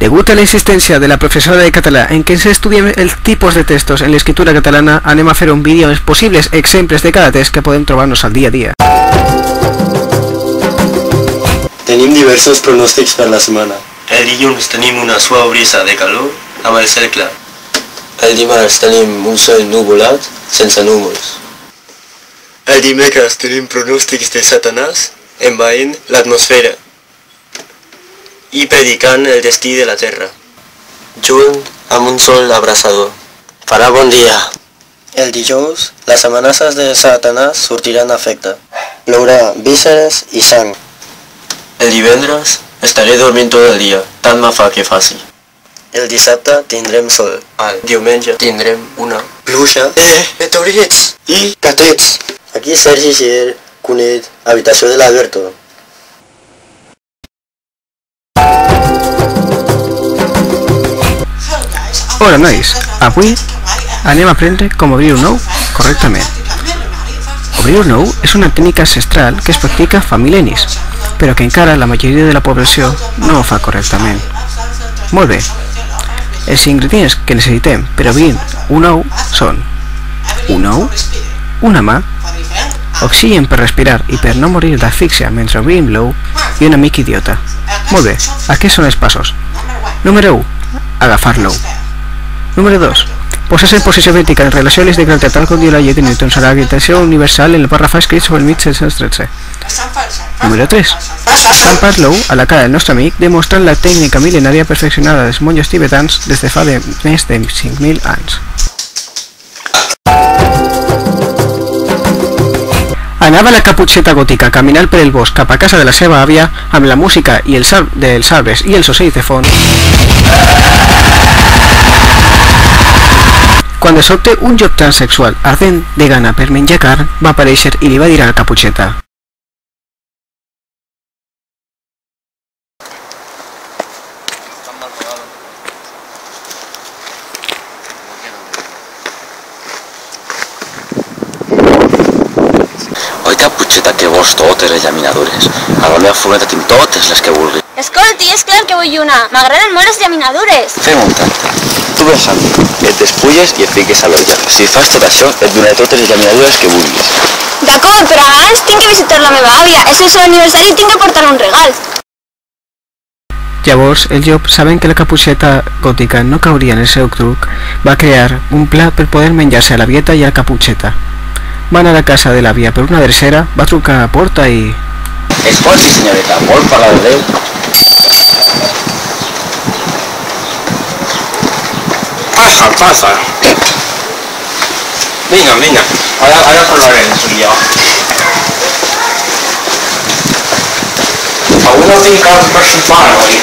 Degut a la insistència de la professora de català en què s'estudien els tipus de textos en l'escriptura catalana, anem a fer un vídeo amb els possibles exemples de cada text que podem trobar-nos al dia a dia. Tenim diversos pronòstics per la setmana. El dilluns tenim una suau brisa de calor amb el cel clar. El dimarts tenim un sol nuvolat sense núvols. El dimecres tenim pronòstics de Satanàs envaint l'atmosfera i predicant el destí de la Terra. Junt amb un sol abraçador. Farà bon dia. El dijous, les amenaces de Satanàs sortiran a efecte. Plourà vísceres i sang. El divendres estaré dormint tot el dia, tant me fa que faci. El dissabte tindrem sol. El diumenge tindrem una pluja de meteorits i gatets. Aquí Sergi Gier, Cunet, habitació de l'Alberto. Nois, avui anem a aprendre com obrir un ou correctament. Obrir un ou és una tècnica ancestral que es practica fa mil·lenis, però que encara la majoria de la població no ho fa correctament. Molt bé, els ingredients que necessitem per obrir un ou són un ou, una mà, oxigen per respirar i per no morir d'asfíxia mentre obrim l'ou i un amic idiota. Molt bé, aquests són els passos. Número 1. Agafar l'ou. Número 2. Posar-se en posició vertical en l'eix de gravetat tal diu la llei de Newton serà la universal en el pàrraf escrit sobre el mig 713. Número 3. Estampar l'ou a la cara del nostre amic demostrant la tècnica mil·lenària perfeccionada dels monjos tibetans des de fa de més de 5.000 anys. Anava la caputxeta gòtica caminar per el bosc cap a casa de la seva àvia amb la música i els ar dels arbres i de fons. Quan de un joc transexual ardent de gana per menjar carn va aparèixer i li va dir a la caputxeta Vols totes les llaminadures. A la meva furgoneta tinc totes les que vulgui. Escolti, és clar que vull una. M'agraden molt les llaminadures. Fem un tracte. Tu ves amb mi, et despulles i et fiques a l'olla. Si fas tot això, et donaré totes les llaminadures que vulguis. D'acord, però abans tinc que visitar la meva àvia. És el seu aniversari i tinc que portar un regal. Llavors, el llop, sabent que la caputxeta gòtica no cauria en el seu truc, va crear un pla per poder menjar-se a la vieta i a la caputxeta. van a la casa de la vía per una drecera, va a trucar a porta i... És pot, sí senyoreta, vol parlar de Déu? Passa, passa. Vinga, vinga, ara, ara parlarem tu i jo. Avui no tinc cap per sopar, oi?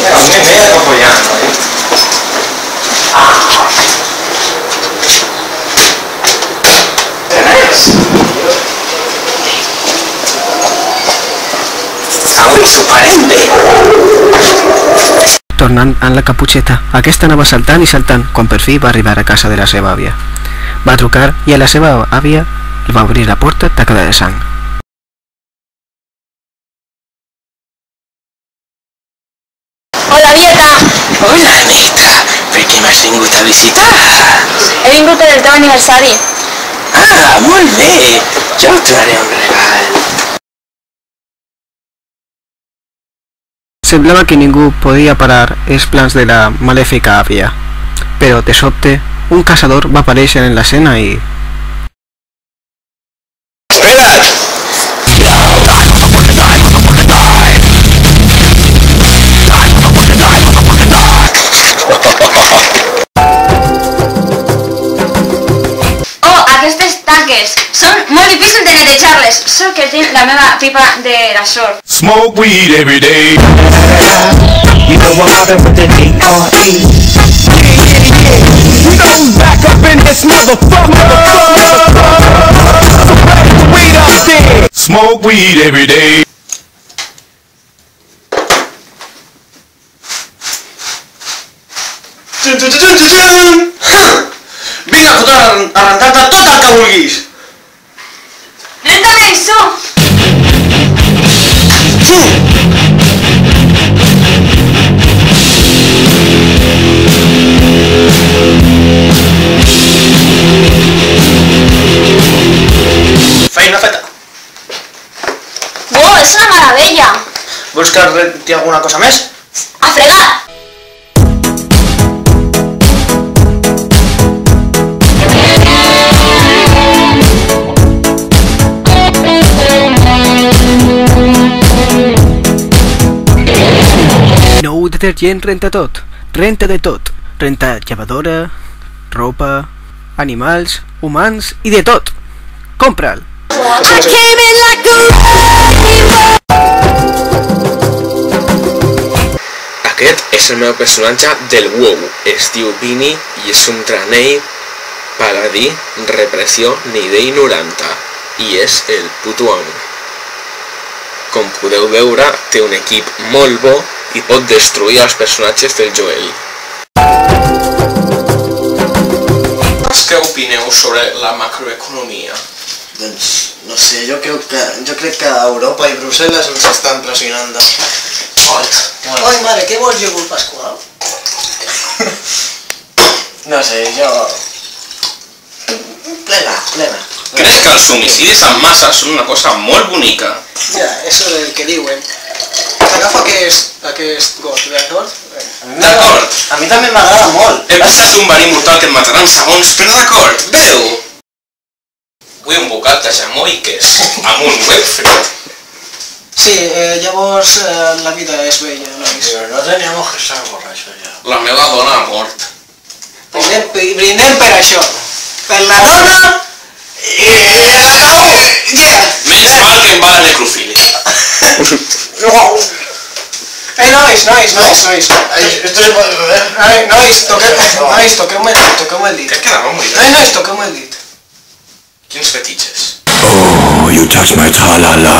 Mira, a mi m'he de? Ah! Aún su parente. tornant en la caputxeta. Aquesta anava saltant i saltant, quan per fi va arribar a casa de la seva àvia. Va trucar i a la seva àvia li va obrir la porta tacada de sang. Hola, avieta. Hola, neta. Per què m'has vingut a visitar? He vingut per el teu aniversari. Ah, molt bé. Jo et donaré un regal. Semblava que ningú podia parar els plans de la malèfica àvia. Però, de sobte, un caçador va aparèixer en l'escena i... Espera't! Oh, aquestes taques. Són molt presentarles Socketing, la nueva pipa de la Short. Smoke weed every day. You know I'm mobbing with the D.R.E. Yeah, yeah, yeah. We goes back up in this motherfucker. motherfucker, motherfucker. weed out there. Smoke weed every day. Bin a tudar arantata tot el que vulguis. Feina feta. Bo, és una meravella. Vols que alguna cosa més? A fregar! Detergent renta tot. Renta de tot. Renta llevadora, ropa, animals, humans i de tot. Compra'l. Aquest és el meu personatge del WoW. Es diu Vini i és un tranell, paladí, repressió, nivell 90. I és el puto amo. Com podeu veure, té un equip molt bo i pot destruir els personatges del Joel. Què opineu sobre la macroeconomia? Doncs, no sé, jo crec que, jo crec que Europa i Brussel·les ens estan pressionant de... Molt. Ai, mare, què vols iogurt pasqual? no sé, jo... Plena, plena. Crec que els homicidis en massa són una cosa molt bonica. Ja, eso del que diuen. Agafa aquest, aquest got, d'acord? D'acord. A mi també m'agrada molt. He passat un verí mortal que et matarà en segons, però d'acord, veu! Vull un bocat de jamoiques amb un web frit. Sí, eh, llavors eh, la vida és bella, nois. Pero no teníamos que estar borrachos ya. La meva dona ha mort. Brindem, brindem per això. Per la dona i... Yeah. Menys mal que em va la necrofília. Eh, nois, nois, nois, nois. Esto es para beber. Ai, nois, toqueu, nois, toqueu-me el dit, toqueu-me el dit. Que quedava molt Nois, nois, toqueu-me el dit. Quins fetitxes? Oh, you touch my tra-la-la.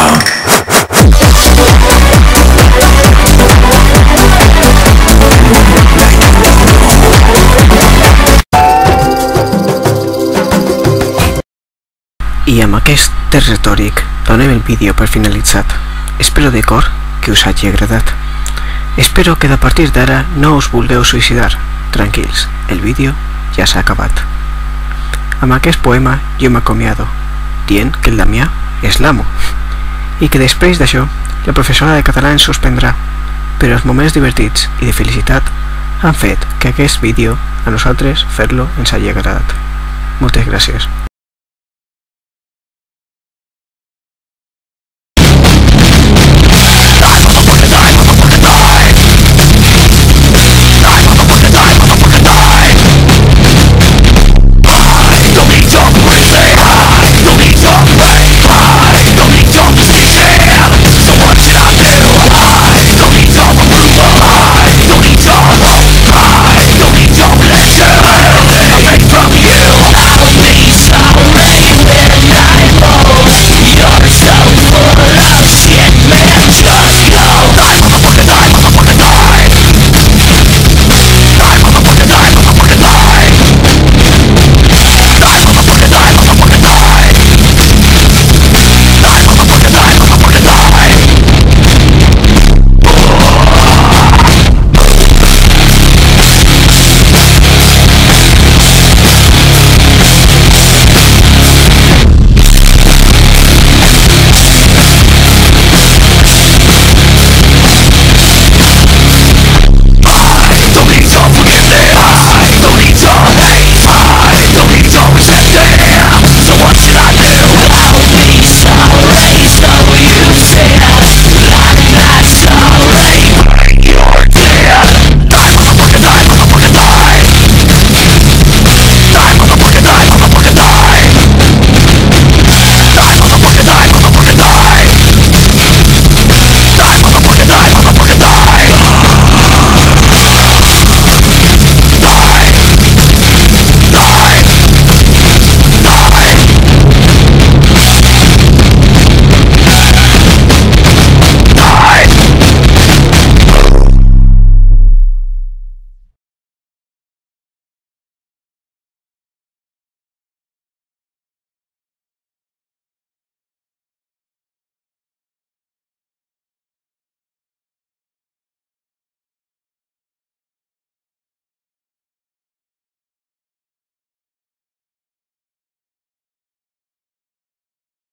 I amb aquest retòric donem el vídeo per finalitzat. Espero de cor que us hagi agradat. Espero que de partir d'ara no us vulgueu suïcidar. Tranquils, el vídeo ja s'ha acabat. Amb aquest poema jo m'acomiado, dient que el Damià és l'amo, i que després d'això la professora de català ens suspendrà, però els moments divertits i de felicitat han fet que aquest vídeo a nosaltres fer-lo ens hagi agradat. Moltes gràcies.